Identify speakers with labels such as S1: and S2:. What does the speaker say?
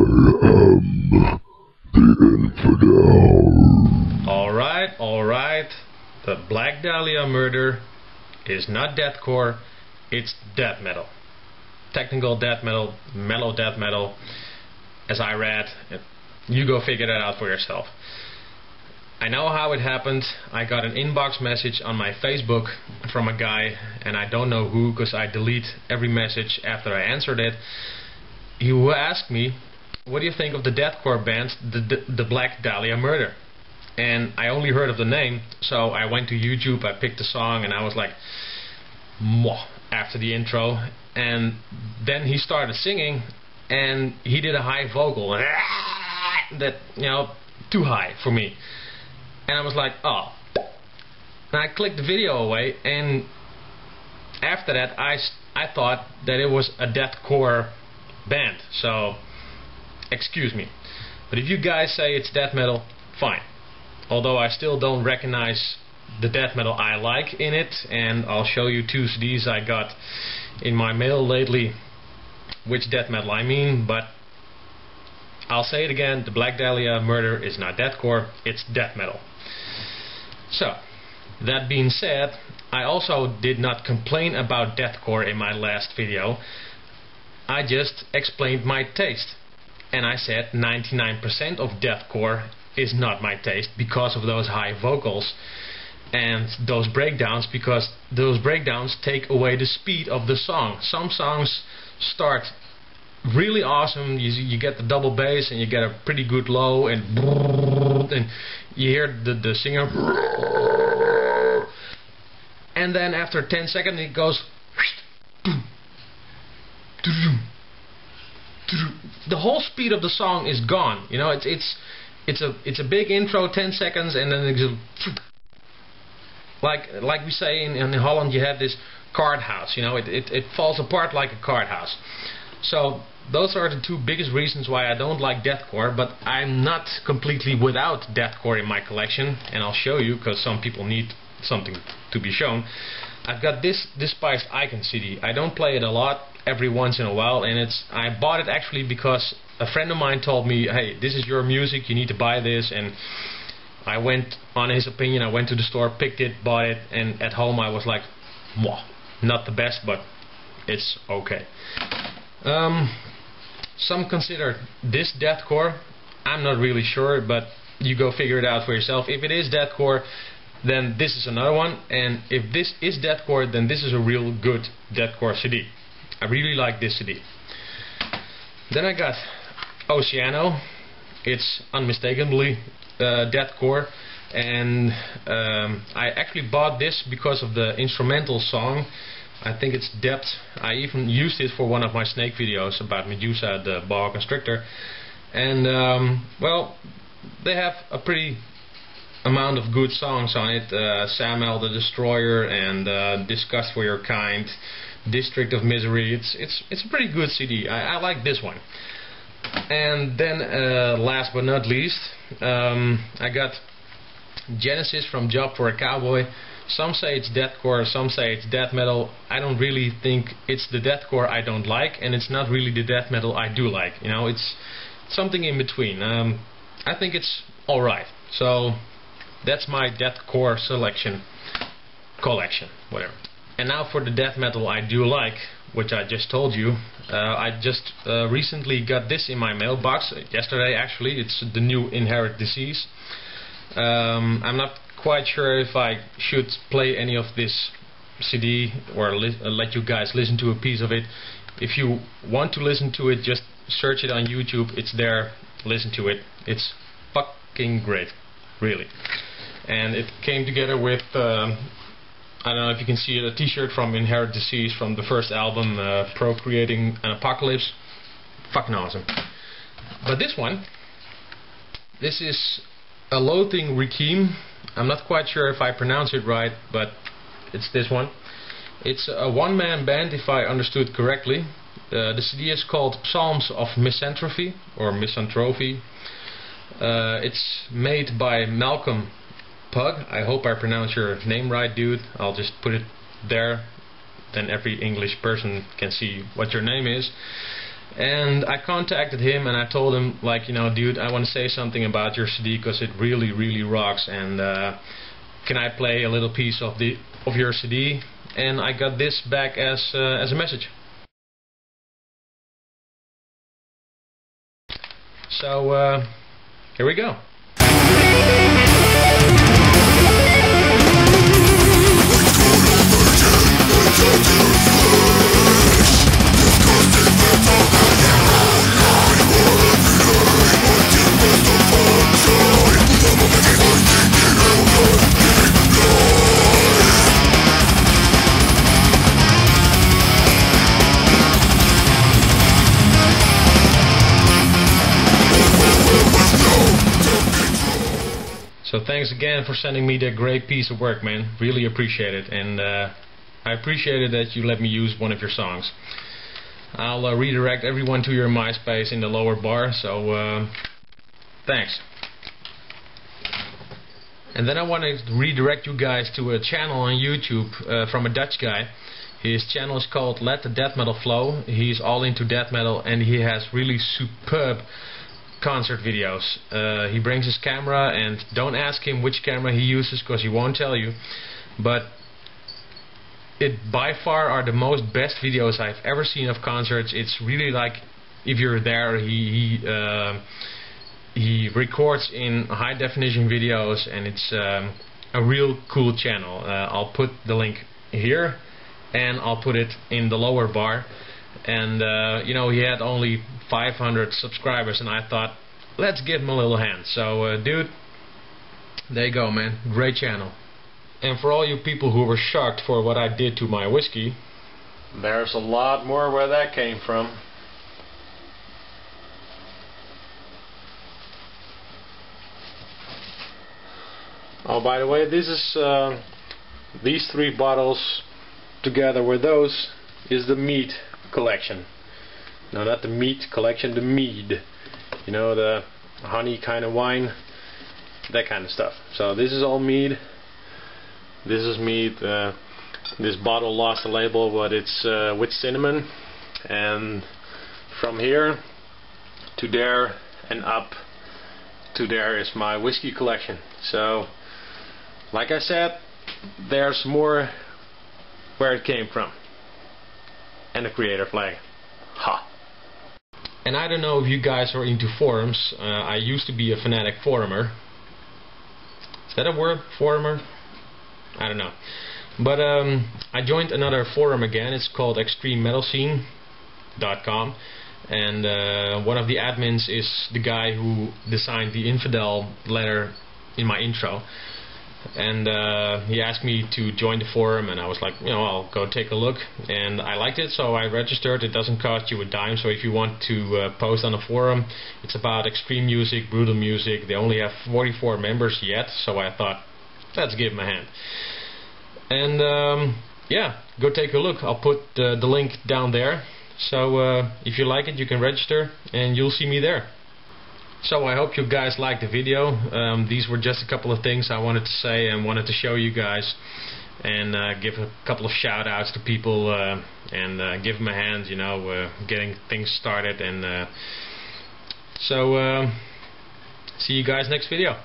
S1: am the infidel.
S2: Alright, alright. The Black Dahlia murder is not deathcore, it's death metal. Technical death metal, mellow death metal, as I read. You go figure that out for yourself. I know how it happened. I got an inbox message on my Facebook from a guy, and I don't know who because I delete every message after I answered it. He asked me, what do you think of the deathcore band, the, the, the Black Dahlia Murder? And I only heard of the name, so I went to YouTube, I picked the song, and I was like, Mwah, after the intro. And then he started singing, and he did a high vocal, that, you know, too high for me. And I was like, oh. And I clicked the video away, and after that, I, I thought that it was a deathcore band. So, excuse me. But if you guys say it's death metal, fine. Although I still don't recognize the death metal I like in it, and I'll show you two CDs I got in my mail lately which death metal I mean, but I'll say it again, the Black Dahlia murder is not deathcore, it's death metal. So, that being said, I also did not complain about deathcore in my last video. I just explained my taste. And I said 99% of deathcore is not my taste because of those high vocals and those breakdowns because those breakdowns take away the speed of the song. Some songs start really awesome. You, you get the double bass and you get a pretty good low and and you hear the, the singer and then after 10 seconds it goes the whole speed of the song is gone. You know it's it's it's a it's a big intro 10 seconds and then it's like like we say in, in Holland you have this card house you know it, it, it falls apart like a card house. So those are the two biggest reasons why I don't like deathcore but I'm not completely without deathcore in my collection and I'll show you because some people need something to be shown. I've got this Despised Icon CD I don't play it a lot every once in a while and it's I bought it actually because a friend of mine told me hey this is your music you need to buy this and I went on his opinion I went to the store picked it bought it and at home I was like Mwah. not the best but it's okay um, some consider this deathcore I'm not really sure but you go figure it out for yourself if it is deathcore then this is another one and if this is deathcore then this is a real good deathcore CD I really like this CD then I got Oceano. It's unmistakably uh, deathcore. And um, I actually bought this because of the instrumental song. I think it's Depth I even used it for one of my snake videos about Medusa the boa constrictor. And um, well they have a pretty amount of good songs on it uh, Samael the Destroyer and uh, Disgust for Your Kind District of Misery it's it's it's a pretty good CD I, I like this one and then uh, last but not least um, I got Genesis from Job for a Cowboy some say it's deathcore, some say it's death metal. I don't really think it's the deathcore I don't like, and it's not really the death metal I do like. You know, it's something in between. Um, I think it's alright. So that's my deathcore selection collection, whatever. And now for the death metal I do like, which I just told you. Uh, I just uh, recently got this in my mailbox, yesterday actually. It's the new Inherit Disease. Um, I'm not quite sure if I should play any of this CD or uh, let you guys listen to a piece of it. If you want to listen to it, just search it on YouTube. It's there. Listen to it. It's fucking great, really. And it came together with um, I don't know if you can see it, a T-shirt from Inherit Disease from the first album, uh, Procreating an Apocalypse. Fucking awesome. But this one, this is a Loathing Requiem I'm not quite sure if I pronounce it right, but it's this one. It's a one-man band, if I understood correctly. Uh, the CD is called Psalms of Misanthropy, or Misanthropy. Uh, it's made by Malcolm Pugh. I hope I pronounce your name right, dude. I'll just put it there. Then every English person can see what your name is. And I contacted him and I told him, like, you know, dude, I want to say something about your CD because it really, really rocks. And uh, can I play a little piece of the of your CD? And I got this back as uh, as a message. So uh, here we go. So thanks again for sending me that great piece of work, man. Really appreciate it, and uh, I appreciated that you let me use one of your songs. I'll uh, redirect everyone to your MySpace in the lower bar. So uh, thanks. And then I want to redirect you guys to a channel on YouTube uh, from a Dutch guy. His channel is called Let the Death Metal Flow. He's all into death metal and he has really superb concert videos. Uh, he brings his camera and don't ask him which camera he uses because he won't tell you. But it by far are the most best videos I've ever seen of concerts. It's really like if you're there, he he, uh, he records in high definition videos and it's um, a real cool channel. Uh, I'll put the link here and I'll put it in the lower bar and uh, you know he had only 500 subscribers and I thought let's give him a little hand so uh, dude there you go man great channel and for all you people who were shocked for what I did to my whiskey there's a lot more where that came from oh by the way this is uh, these three bottles together with those is the mead collection. No, not the meat collection, the mead. You know, the honey kind of wine, that kind of stuff. So this is all mead. This is mead. Uh, this bottle lost the label, but it's uh, with cinnamon. And from here to there and up to there is my whiskey collection. So, like I said, there's more where it came from and the Kreator flag. Ha! And I don't know if you guys are into forums. Uh, I used to be a fanatic forumer. Is that a word? Forumer? I don't know. But um, I joined another forum again. It's called ExtremeMetalScene.com. And uh, one of the admins is the guy who designed the infidel letter in my intro and uh, he asked me to join the forum and I was like you know I'll go take a look and I liked it so I registered it doesn't cost you a dime so if you want to uh, post on the forum it's about extreme music brutal music they only have 44 members yet so I thought let's give him a hand and um, yeah go take a look I'll put the link down there so uh, if you like it you can register and you'll see me there so I hope you guys liked the video. Um, these were just a couple of things I wanted to say and wanted to show you guys and uh, give a couple of shout outs to people uh, and uh, give them a hand, you know, uh, getting things started and uh, so uh, see you guys next video.